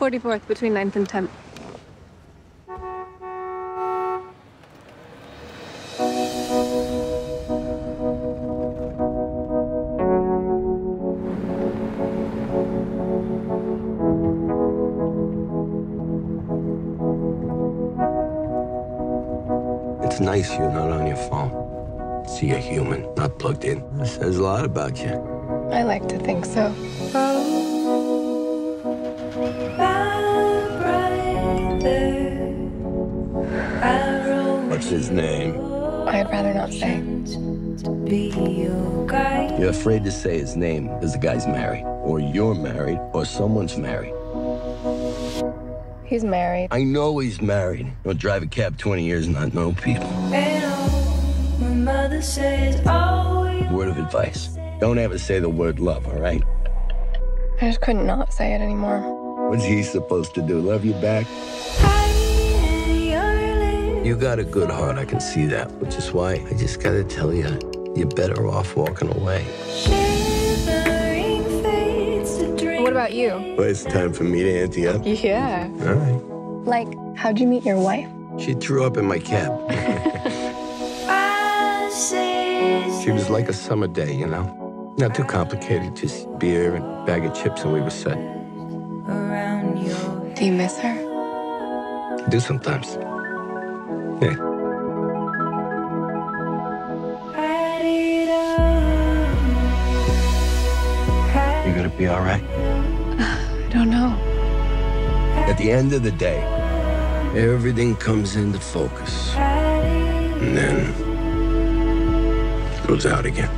44th between 9th and 10th. It's nice you're not on your phone. See a human, not plugged in. It says a lot about you. I like to think so. His name? I'd rather not say. You're afraid to say his name because the guy's married, or you're married, or someone's married. He's married. I know he's married. He'll drive a cab 20 years and not know people. Word of advice. Don't ever say the word love, all right? I just couldn't not say it anymore. What's he supposed to do? Love you back? You got a good heart, I can see that, which is why I just gotta tell you, you're better off walking away. What about you? Well, it's time for me to ante up. Yeah. All right. Like, how'd you meet your wife? She threw up in my cab. She was like a summer day, you know? Not too complicated, just beer and bag of chips, and we were set. Do you miss her? I do sometimes. Yeah. You gonna be all right? I don't know. At the end of the day, everything comes into focus. And then goes out again.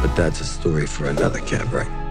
But that's a story for another cab, right?